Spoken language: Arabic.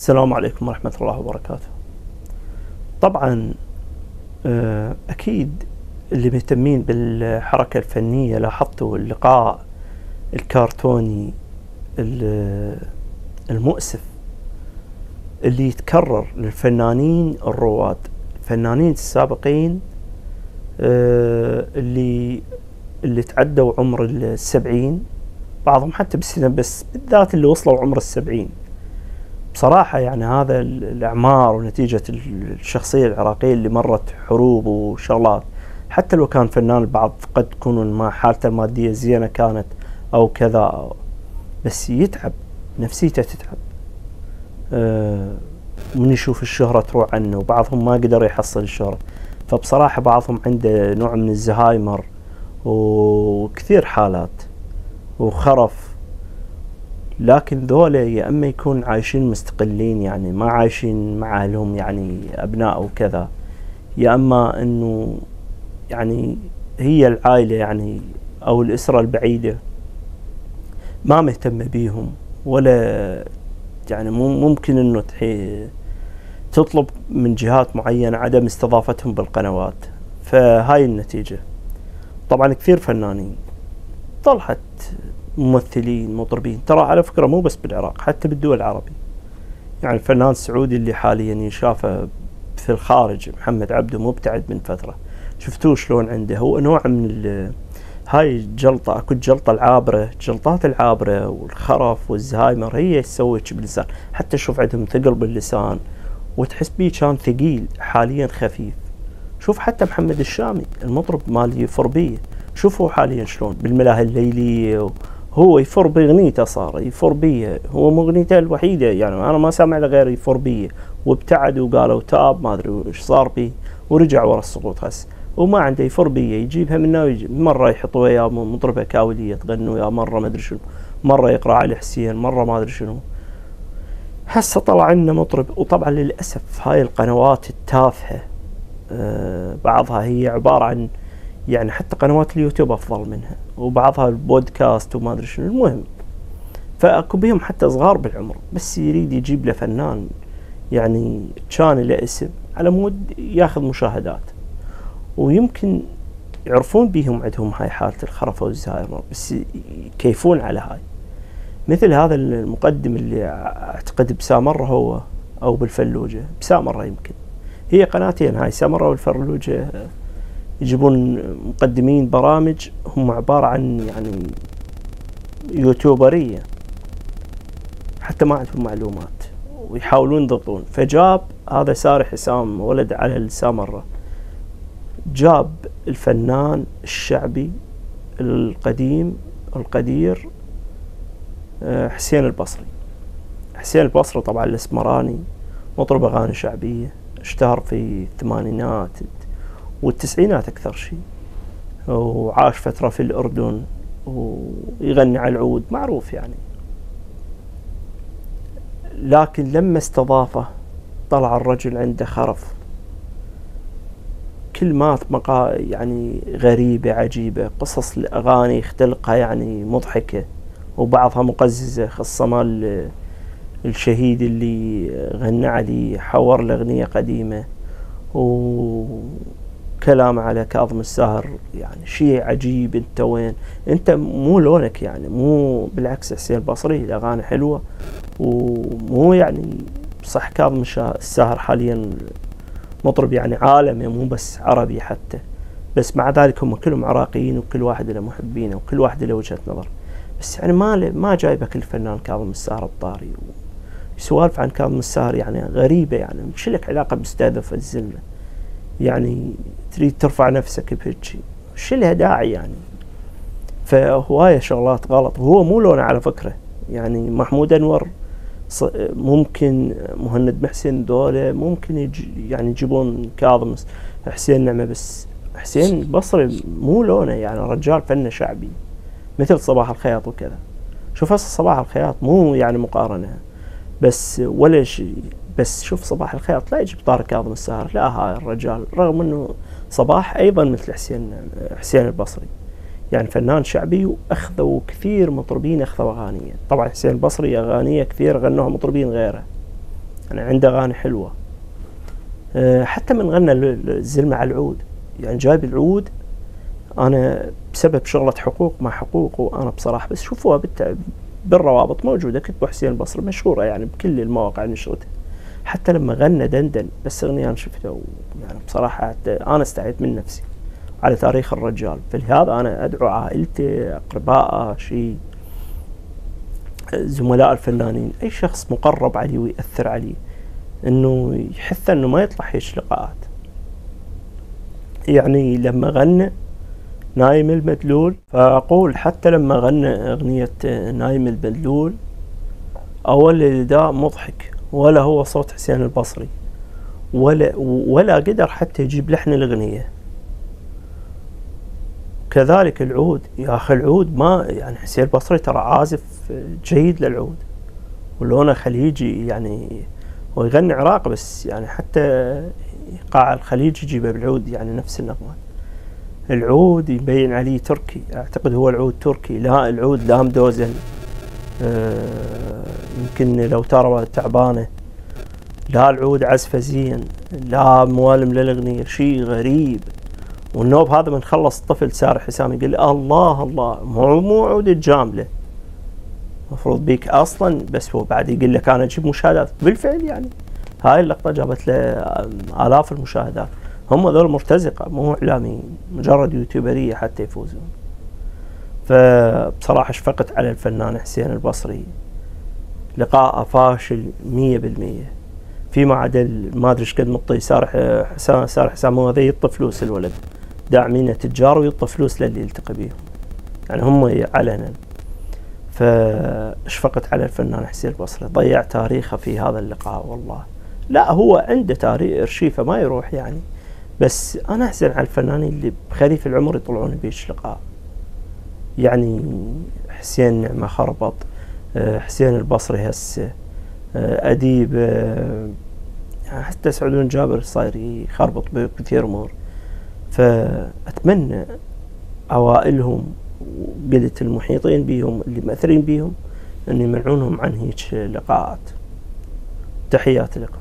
السلام عليكم ورحمة الله وبركاته. طبعا آه، أكيد اللي مهتمين بالحركة الفنية لاحظتوا اللقاء الكرتوني المؤسف اللي يتكرر للفنانين الرواد الفنانين السابقين آه، اللي اللي تعدوا عمر السبعين. بعضهم حتى بالسنة بس بالذات اللي وصلوا عمر السبعين. بصراحة يعني هذا الأعمار ونتيجة الشخصية العراقية اللي مرت حروب وشغلات. حتى لو كان فنان البعض قد تكون ما حالته المادية زينة كانت أو كذا بس يتعب نفسيته تتعب. أه من يشوف الشهرة تروح عنه وبعضهم ما قدر يحصل الشهرة. فبصراحة بعضهم عنده نوع من الزهايمر وكثير حالات. وخرف. لكن ذولا يا أما يكون عايشين مستقلين يعني ما عايشين مع أهلهم يعني أبناء وكذا يا أما إنه يعني هي العائلة يعني أو الأسرة البعيدة ما مهتمه بيهم ولا يعني ممكن إنه تطلب من جهات معينة عدم استضافتهم بالقنوات. فهاي النتيجة. طبعا كثير فنانين. طلعت ممثلين مطربين. ترى على فكرة مو بس بالعراق حتى بالدول العربية. يعني الفنان السعودي اللي حاليا يشافه في الخارج محمد عبده مبتعد من فترة. شفتوه شلون عنده؟ هو نوع من هاي الجلطة أكو الجلطة العابرة الجلطات العابرة والخرف والزهايمر هي تسوي باللسان حتى شوف عندهم ثقل باللسان وتحس بيه كان ثقيل حاليا خفيف. شوف حتى محمد الشامي المطرب مال فربيه شوفوا حاليا شلون بالملاهي الليلية هو يفر باغنيته صار يفر بيه. هو مو اغنيته الوحيدة يعني أنا ما سامع له غير يفر بيه. وابتعد وقالوا تاب ما أدري وش صار بيه. ورجع ورا السقوط هسه وما عنده يفر بيه يجيبها منه ويجيب مرة يحط وياه مطربه كاولية تغني وياه مرة ما أدري شنو. مرة يقرأ علي حسين مرة ما أدري شنو. هسه طلع لنا مطرب. وطبعا للأسف هاي القنوات التافهة آه بعضها هي عبارة عن يعني حتى قنوات اليوتيوب أفضل منها وبعضها البودكاست وما أدري شنو المهم. فأكو بيهم حتى صغار بالعمر بس يريد يجيب له فنان يعني كان له اسم على مود ياخذ مشاهدات. ويمكن يعرفون بيهم عندهم هاي حالة الخرفة والزهايمر بس يكيفون على هاي. مثل هذا المقدم اللي أعتقد بسامرة هو أو بالفلوجة بسامرة يمكن. هي قناتين هاي سامرة والفلوجة يجيبون مقدمين برامج هم عبارة عن يعني يوتيوبرية. حتى ما عندهم معلومات ويحاولون يضبطون. فجاب هذا ساري حسام ولد على السامرة جاب الفنان الشعبي القديم القدير آه، حسين البصري. حسين البصري طبعا الأسمراني مطرب أغاني شعبية اشتهر في الثمانينات. والتسعينات أكثر شيء. وعاش فترة في الأردن ويغني على العود معروف يعني. لكن لما استضافه طلع الرجل عنده خرف. كلمات مقا يعني غريبة عجيبة. قصص الأغاني يختلقها يعني مضحكة. وبعضها مقززة خاصة مال الشهيد اللي غنى عليه حور الأغنية قديمة. كلام على كاظم الساهر يعني شيء عجيب انت وين؟ انت مو لونك يعني مو بالعكس حسين البصري الأغاني حلوة ومو يعني صح كاظم الساهر حاليا مطرب يعني عالمي مو بس عربي حتى بس مع ذلك هم كلهم عراقيين وكل واحد له محبينه وكل واحد له وجهة نظر. بس يعني ما ما جايبك الفنان كاظم الساهر الطاري. سوالف عن كاظم الساهر يعني غريبة يعني مش لك علاقة بمستهدف الزلمة. يعني تريد ترفع نفسك بهيجي شو لها داعي يعني؟ فهواية شغلات غلط. وهو مو لونه على فكرة. يعني محمود أنور ممكن مهند محسن دولة ممكن يعني يجيبون كاظم حسين نعمة بس حسين بصري مو لونه يعني رجال فنه شعبي. مثل صباح الخياط وكذا. شوف هسه صباح الخياط مو يعني مقارنة بس ولا شيء. بس شوف صباح الخياط لا يجيب طارق كاظم الساهر لا هاي الرجال. رغم إنه صباح أيضا مثل حسين حسين البصري. يعني فنان شعبي وأخذوا كثير مطربين أخذوا أغانية. طبعا حسين البصري أغانية كثير غنوها مطربين غيره. يعني عنده أغاني حلوة. آه، حتى من غنى الزلمه على العود. يعني جايب العود أنا بسبب شغلة حقوق مع حقوق وأنا بصراحة بس شوفوها بالروابط موجودة. كتبوا حسين البصري مشهورة يعني بكل المواقع نشرتها حتى لما غنى دندن بس أغنية أنا شفتها يعني بصراحة أنا استعيت من نفسي على تاريخ الرجال. فلهذا أنا أدعو عائلتي اقربائه شيء زملاء الفنانين أي شخص مقرب عليه ويأثر عليه إنه يحث إنه ما يطلع هيك لقاءات. يعني لما غنى نايم المدلول فأقول حتى لما غنى أغنية نايم المدلول أول الأداء مضحك. ولا هو صوت حسين البصري ولا ولا قدر حتى يجيب لحن الأغنية. كذلك العود يا أخي العود ما يعني حسين البصري ترى عازف جيد للعود ولونه خليجي يعني هو يغني عراق بس يعني حتى قاع الخليج يجيبه بالعود يعني نفس النغمات العود يبين عليه تركي أعتقد هو العود تركي لا العود لام دوزن يمكن لو ترى تعبانة لا العود عزفة زين لا موالم للاغنيه شيء غريب. والنوب هذا من خلص الطفل سار حسام يقول الله الله مو مو عود الجاملة. المفروض بيك أصلا بس هو بعد يقول لك أنا أجيب مشاهدات. بالفعل يعني هاي اللقطة جابت له آلاف المشاهدات. هم ذول مرتزقة مو إعلاميين مجرد يوتيوبرية حتى يفوزون. فبصراحة اشفقت على الفنان حسين البصري. لقاء فاشل مية بالمية. فيما عدا ما أدري إيش قد مطي سار حسام سار حسام هو ذي يطي فلوس الولد. داعمين تجار ويطي فلوس للي يلتقي بيهم. يعني هم علنا. فاشفقت على الفنان حسين البصري. ضيع تاريخه في هذا اللقاء والله. لا هو عنده تاريخ ارشيفه ما يروح يعني. بس أنا أحزن على الفنانين اللي بخريف العمر يطلعون بيش لقاء. يعني حسين نعمة خربط آه، حسين البصري هسه آه، أديب آه، حتى سعود جابر صاير يخربط بكثير أمور. فأتمنى أوائلهم وقلت المحيطين بهم اللي مأثرين بهم إن يمنعونهم عن هيك لقاءات. تحياتي لكم.